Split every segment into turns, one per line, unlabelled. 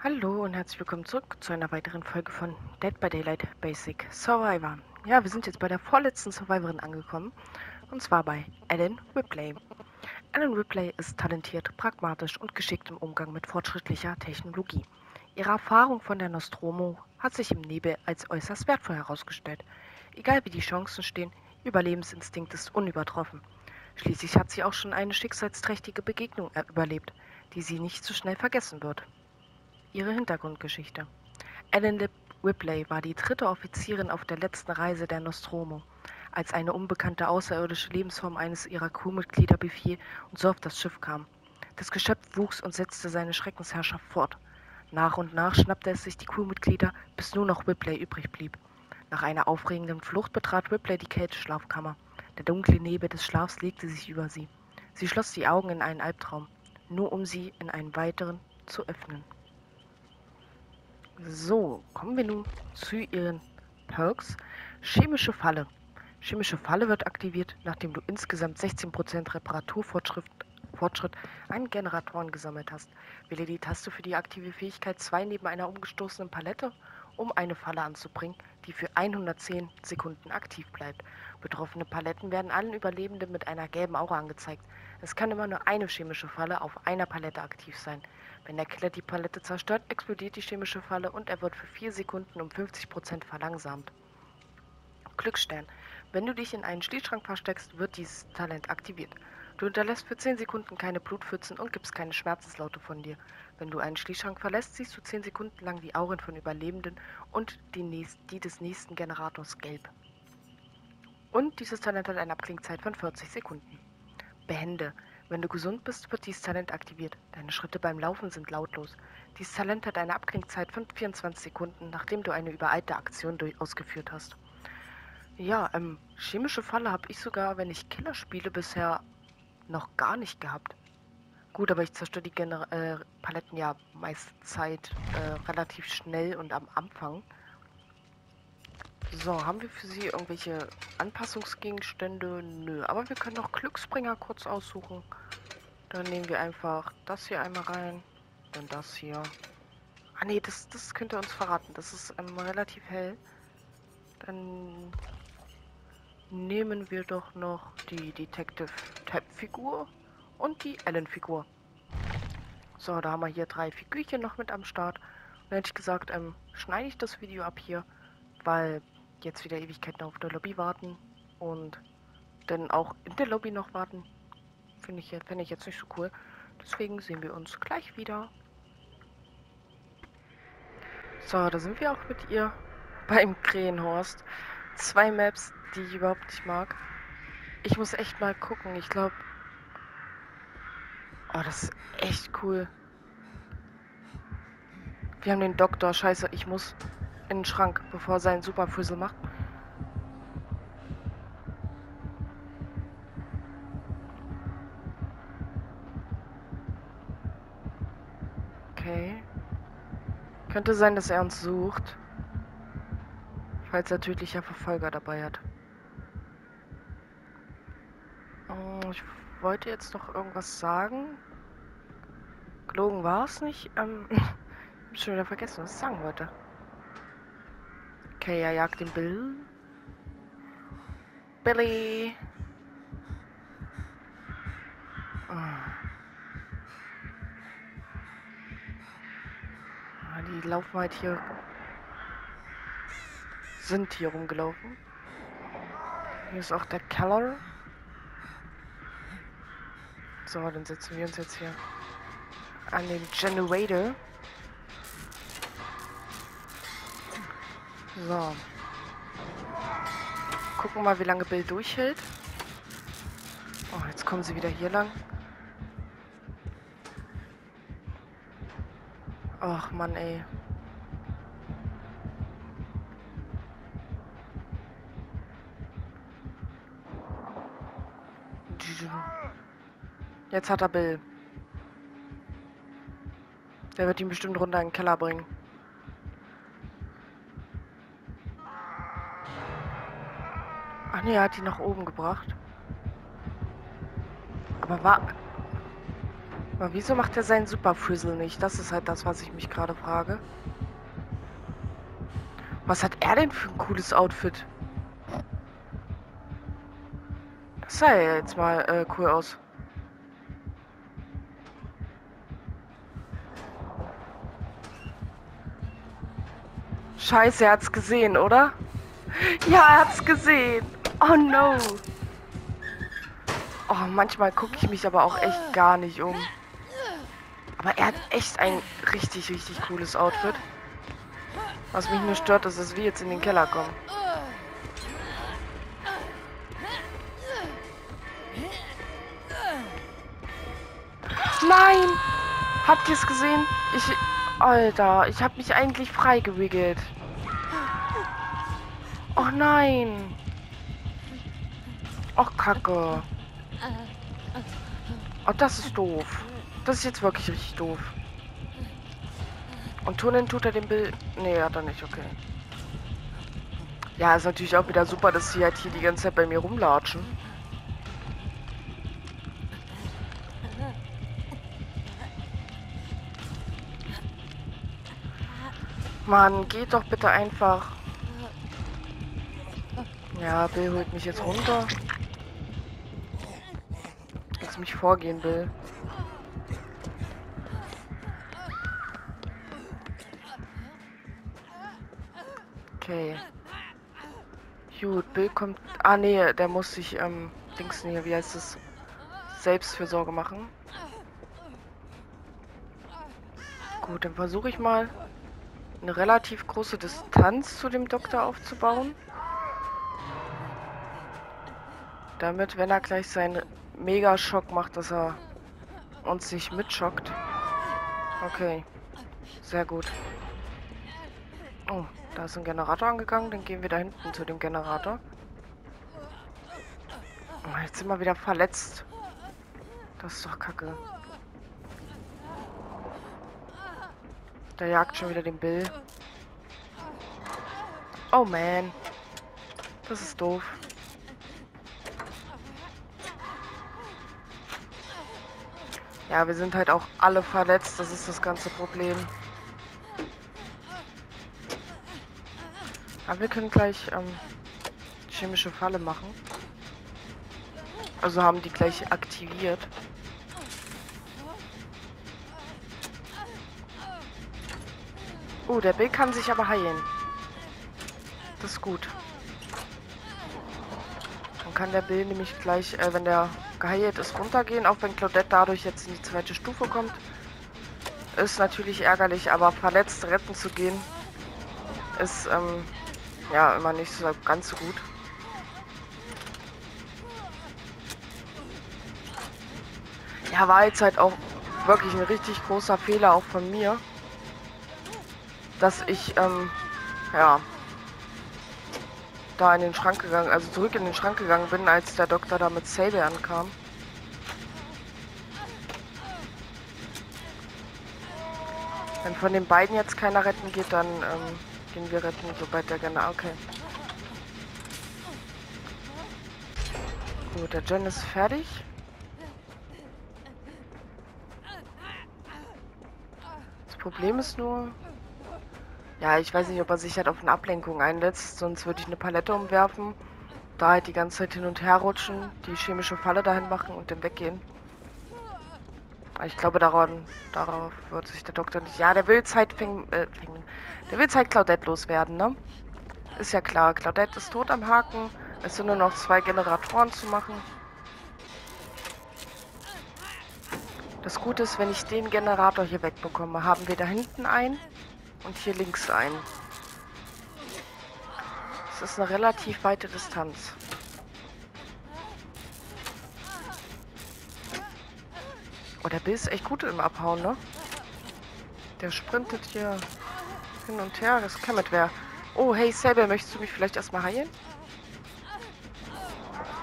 Hallo und herzlich willkommen zurück zu einer weiteren Folge von Dead by Daylight Basic Survivor. Ja, wir sind jetzt bei der vorletzten Survivorin angekommen und zwar bei Ellen Ripley. Ellen Ripley ist talentiert, pragmatisch und geschickt im Umgang mit fortschrittlicher Technologie. Ihre Erfahrung von der Nostromo hat sich im Nebel als äußerst wertvoll herausgestellt. Egal wie die Chancen stehen, Überlebensinstinkt ist unübertroffen. Schließlich hat sie auch schon eine schicksalsträchtige Begegnung überlebt, die sie nicht so schnell vergessen wird. Ihre Hintergrundgeschichte. Ellen Ripley war die dritte Offizierin auf der letzten Reise der Nostromo, als eine unbekannte außerirdische Lebensform eines ihrer Crewmitglieder befiel und so auf das Schiff kam. Das Geschöpf wuchs und setzte seine Schreckensherrschaft fort. Nach und nach schnappte es sich die Crewmitglieder, bis nur noch Ripley übrig blieb. Nach einer aufregenden Flucht betrat Ripley die Kälteschlafkammer. Der dunkle Nebel des Schlafs legte sich über sie. Sie schloss die Augen in einen Albtraum, nur um sie in einen weiteren zu öffnen. So, kommen wir nun zu ihren Perks. Chemische Falle. Chemische Falle wird aktiviert, nachdem du insgesamt 16% Reparaturfortschritt Fortschritt an Generatoren gesammelt hast. Wähle die Taste für die aktive Fähigkeit 2 neben einer umgestoßenen Palette, um eine Falle anzubringen, die für 110 Sekunden aktiv bleibt. Betroffene Paletten werden allen Überlebenden mit einer gelben Aura angezeigt. Es kann immer nur eine chemische Falle auf einer Palette aktiv sein. Wenn der Killer die Palette zerstört, explodiert die chemische Falle und er wird für 4 Sekunden um 50% verlangsamt. Glücksstern. Wenn du dich in einen Schließschrank versteckst, wird dieses Talent aktiviert. Du hinterlässt für 10 Sekunden keine Blutpfützen und gibst keine Schmerzenslaute von dir. Wenn du einen Schließschrank verlässt, siehst du 10 Sekunden lang die Augen von Überlebenden und die, nächst, die des nächsten Generators gelb. Und dieses Talent hat eine Abklingzeit von 40 Sekunden. Behände. Wenn du gesund bist, wird dieses Talent aktiviert. Deine Schritte beim Laufen sind lautlos. Dieses Talent hat eine Abklingzeit von 24 Sekunden, nachdem du eine übereilte Aktion ausgeführt hast. Ja, ähm, chemische Falle habe ich sogar, wenn ich Killer spiele, bisher noch gar nicht gehabt. Gut, aber ich zerstöre die Gener äh, Paletten ja meist Zeit äh, relativ schnell und am Anfang. So, haben wir für sie irgendwelche Anpassungsgegenstände? Nö, aber wir können noch Glücksbringer kurz aussuchen. Dann nehmen wir einfach das hier einmal rein. Dann das hier. Ah nee, das, das könnt ihr uns verraten. Das ist ähm, relativ hell. Dann nehmen wir doch noch die Detective Tab-Figur und die Ellen-Figur. So, da haben wir hier drei Figürchen noch mit am Start. Und hätte ich gesagt, ähm, schneide ich das Video ab hier, weil jetzt wieder Ewigkeiten auf der Lobby warten und dann auch in der Lobby noch warten, finde ich, find ich jetzt nicht so cool. Deswegen sehen wir uns gleich wieder. So, da sind wir auch mit ihr beim Krähenhorst. Zwei Maps, die ich überhaupt nicht mag. Ich muss echt mal gucken. Ich glaube... Oh, das ist echt cool. Wir haben den Doktor. Scheiße, ich muss in den Schrank, bevor er seinen Super macht. Okay. Könnte sein, dass er uns sucht. Falls er tödlicher Verfolger dabei hat. Oh, ich wollte jetzt noch irgendwas sagen. Gelogen war es nicht. Ähm, ich hab schon wieder vergessen, was ich sagen wollte. Okay, er jagt den Bill. Billy. Ah. ah. Die laufen halt hier. Sind hier rumgelaufen. Hier ist auch der Keller. So, dann setzen wir uns jetzt hier an den Generator. So. Gucken mal, wie lange Bill durchhält. Oh, jetzt kommen sie wieder hier lang. Ach, Mann, ey. Jetzt hat er Bill. Der wird ihn bestimmt runter in den Keller bringen. Ach nee, er hat ihn nach oben gebracht. Aber war... Aber wieso macht er seinen Super Frizzle nicht? Das ist halt das, was ich mich gerade frage. Was hat er denn für ein cooles Outfit? Das sah ja jetzt mal äh, cool aus. Scheiße, er hat's gesehen, oder? Ja, er hat's gesehen. Oh no. Oh, manchmal gucke ich mich aber auch echt gar nicht um. Aber er hat echt ein richtig, richtig cooles Outfit. Was mich nur stört, ist, dass wir jetzt in den Keller kommen. Nein! Habt ihr es gesehen? Ich... Alter, ich habe mich eigentlich frei gewiggelt. Oh nein! Och, Kacke. Oh, das ist doof. Das ist jetzt wirklich richtig doof. Und tunneln tut er den Bild... Nee, hat er nicht, okay. Ja, ist natürlich auch wieder super, dass sie halt hier die ganze Zeit bei mir rumlatschen. Mann, geht doch bitte einfach. Ja, Bill holt mich jetzt runter. Jetzt mich vorgehen will. Okay. Gut, Bill kommt... Ah, nee, der muss sich, ähm, Dings hier, wie heißt es? Selbstfürsorge machen. Gut, dann versuche ich mal eine relativ große Distanz zu dem Doktor aufzubauen. Damit, wenn er gleich seinen Megaschock macht, dass er uns nicht mitschockt. Okay. Sehr gut. Oh, da ist ein Generator angegangen, dann gehen wir da hinten zu dem Generator. Oh, jetzt sind wir wieder verletzt. Das ist doch kacke. Der jagt schon wieder den Bill. Oh man. Das ist doof. Ja, wir sind halt auch alle verletzt. Das ist das ganze Problem. Aber wir können gleich ähm, chemische Falle machen. Also haben die gleich aktiviert. Oh, der Bill kann sich aber heilen. Das ist gut. Dann kann der Bill nämlich gleich, äh, wenn der geheilt ist, runtergehen, auch wenn Claudette dadurch jetzt in die zweite Stufe kommt. Ist natürlich ärgerlich, aber verletzt retten zu gehen, ist ähm, ja, immer nicht so ganz so gut. Ja, war jetzt halt auch wirklich ein richtig großer Fehler auch von mir. Dass ich, ähm, ja, da in den Schrank gegangen, also zurück in den Schrank gegangen bin, als der Doktor da mit Sable ankam. Wenn von den beiden jetzt keiner retten geht, dann, ähm, den wir retten, sobald der gerne... Okay. Gut, der Jen ist fertig. Das Problem ist nur... Ja, ich weiß nicht, ob er sich halt auf eine Ablenkung einlässt, sonst würde ich eine Palette umwerfen, da halt die ganze Zeit hin und her rutschen, die chemische Falle dahin machen und dann weggehen. Ich glaube, daran, darauf wird sich der Doktor nicht... Ja, der will Zeit fing, äh, der will halt Claudette loswerden, ne? Ist ja klar, Claudette ist tot am Haken. Es sind nur noch zwei Generatoren zu machen. Das Gute ist, wenn ich den Generator hier wegbekomme, haben wir da hinten einen und hier links einen. Das ist eine relativ weite Distanz. Oh, der Bill ist echt gut im Abhauen, ne? Der sprintet hier hin und her. Das kann mit wer. Oh, hey Saber, möchtest du mich vielleicht erstmal heilen?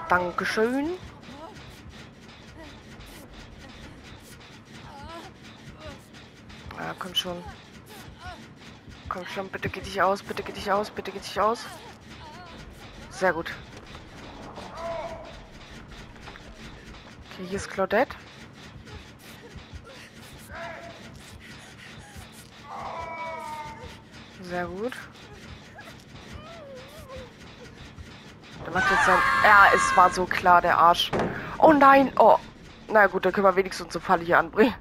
Dankeschön. Ja, komm schon komm schon, bitte geh dich aus, bitte geh dich aus, bitte geh dich aus. Sehr gut. Okay, hier ist Claudette. Sehr gut. Der macht jetzt sein... Ja, es war so klar, der Arsch. Oh nein, oh. Na gut, dann können wir wenigstens unsere Falle hier anbringen.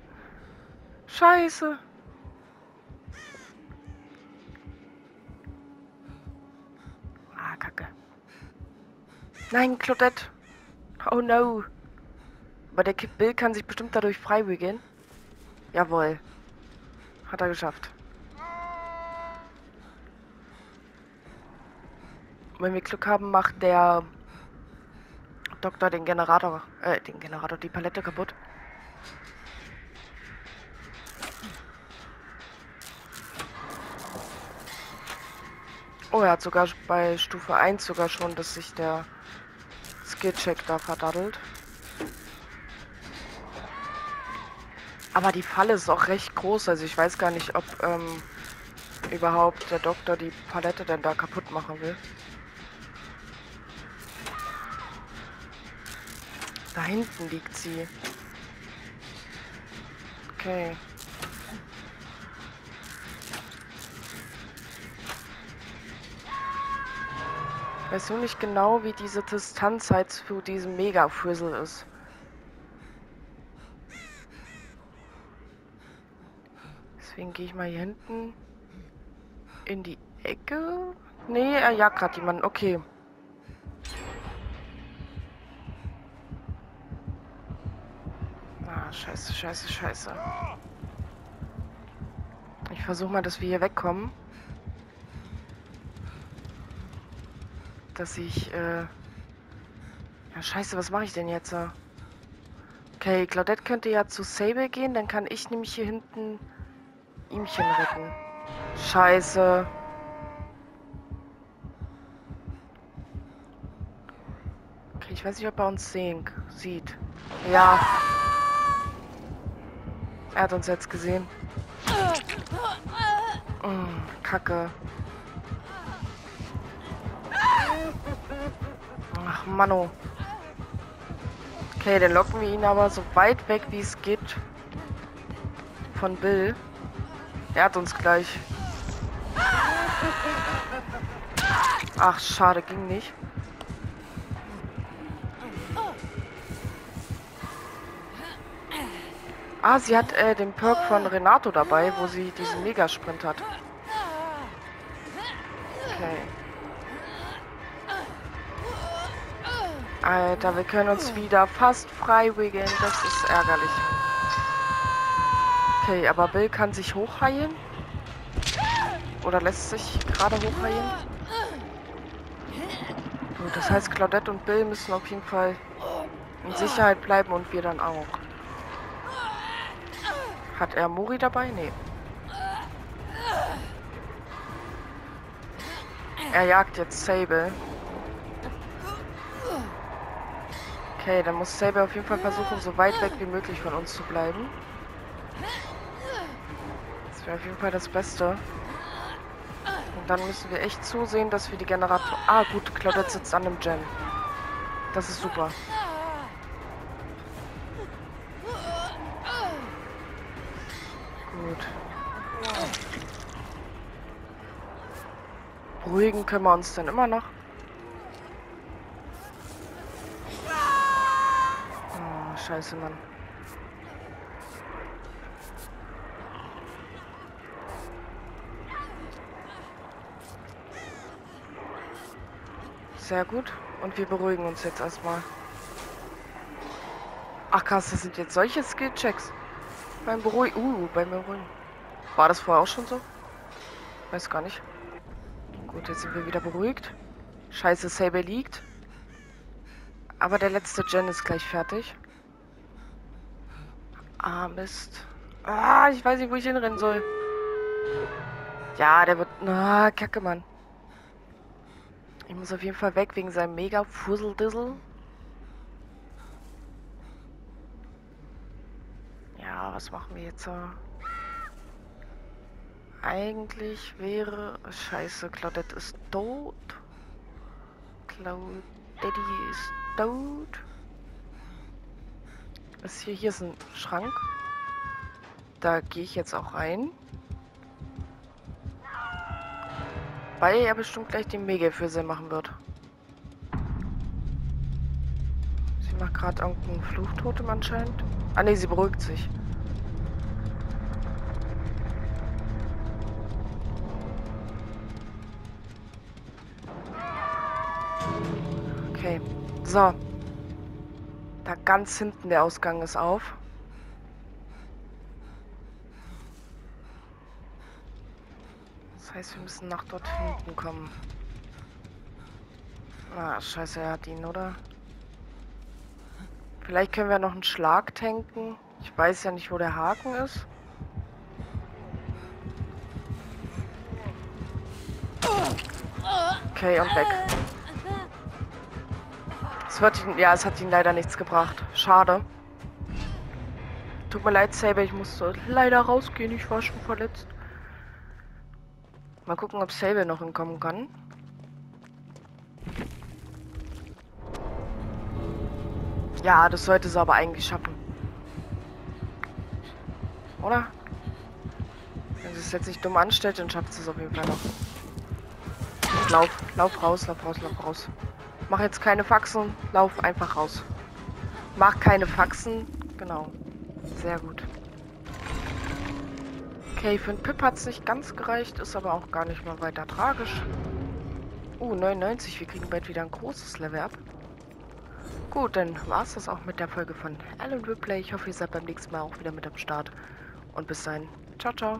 Scheiße. Nein, Claudette. Oh no. Aber der Bill kann sich bestimmt dadurch freiwilligen. Jawohl. Hat er geschafft. Wenn wir Glück haben, macht der Doktor den Generator, äh, den Generator, die Palette kaputt. Oh, er hat sogar bei Stufe 1 sogar schon, dass sich der Da verdaddelt. Aber die Falle ist auch recht groß, also ich weiß gar nicht, ob ähm, überhaupt der Doktor die Palette denn da kaputt machen will. Da hinten liegt sie. Okay. Ich weiß nur nicht genau, wie diese Distanz halt zu diesem Mega-Frizzle ist. Deswegen gehe ich mal hier hinten in die Ecke. Nee, er jagt gerade jemanden. Okay. Ah, scheiße, scheiße, scheiße. Ich versuche mal, dass wir hier wegkommen. Dass ich, äh... Ja, scheiße, was mache ich denn jetzt? Okay, Claudette könnte ja zu Sable gehen, dann kann ich nämlich hier hinten ihmchen retten. Scheiße. Okay, ich weiß nicht, ob er uns sehen sieht. Ja. Er hat uns jetzt gesehen. Mm, Kacke. Ach, Manno. Okay, dann locken wir ihn aber so weit weg, wie es geht. Von Bill. Er hat uns gleich. Ach, schade, ging nicht. Ah, sie hat äh, den Perk von Renato dabei, wo sie diesen Megasprint hat. Okay. Alter, wir können uns wieder fast frei wiggeln. Das ist ärgerlich. Okay, aber Bill kann sich hochheilen. Oder lässt sich gerade hochheilen. Gut, das heißt, Claudette und Bill müssen auf jeden Fall in Sicherheit bleiben und wir dann auch. Hat er Mori dabei? Nee. Er jagt jetzt Sable. Okay, dann muss Saber auf jeden Fall versuchen, so weit weg wie möglich von uns zu bleiben. Das wäre auf jeden Fall das Beste. Und dann müssen wir echt zusehen, dass wir die Generator... Ah, gut, Claudette sitzt an dem Gen. Das ist super. Gut. Beruhigen können wir uns dann immer noch. Scheiße, Mann. Sehr gut. Und wir beruhigen uns jetzt erstmal. Ach krass, das sind jetzt solche Skill-Checks. Beim Beruhigen. Uh, beim Beruhigen. War das vorher auch schon so? Weiß gar nicht. Gut, jetzt sind wir wieder beruhigt. Scheiße, Saber liegt. Aber der letzte Gen ist gleich fertig. Ah, Mist. Ah, ich weiß nicht, wo ich hinrennen soll. Ja, der wird... Na, ah, kacke, Mann. Ich muss auf jeden Fall weg wegen seinem mega Fusseldissel. Ja, was machen wir jetzt? Eigentlich wäre... Scheiße, Claudette ist tot. Claudette ist tot. Was hier? Hier ist ein Schrank. Da gehe ich jetzt auch rein. Weil er bestimmt gleich die Mega für sie machen wird. Sie macht gerade irgendeinen Fluchtotem anscheinend. Ah ne, sie beruhigt sich. Okay. So. Da ganz hinten der Ausgang ist auf. Das heißt, wir müssen nach dort hinten kommen. Ah, scheiße, er hat ihn, oder? Vielleicht können wir noch einen Schlag tanken. Ich weiß ja nicht, wo der Haken ist. Okay, und weg. Es wird ihn, ja, es hat ihn leider nichts gebracht. Schade. Tut mir leid, Saber, ich musste leider rausgehen. Ich war schon verletzt. Mal gucken, ob Saber noch hinkommen kann. Ja, das sollte sie aber eigentlich schaffen. Oder? Wenn sie es jetzt nicht dumm anstellt, dann schafft sie es auf jeden Fall noch. Lauf, lauf raus, lauf raus, lauf raus. Mach jetzt keine Faxen, lauf einfach raus. Mach keine Faxen, genau. Sehr gut. Okay, für den Pip hat es nicht ganz gereicht, ist aber auch gar nicht mal weiter tragisch. Uh, 99, wir kriegen bald wieder ein großes Level ab. Gut, dann war es das auch mit der Folge von Alan Ripley. Ich hoffe, ihr seid beim nächsten Mal auch wieder mit am Start. Und bis dahin, ciao, ciao.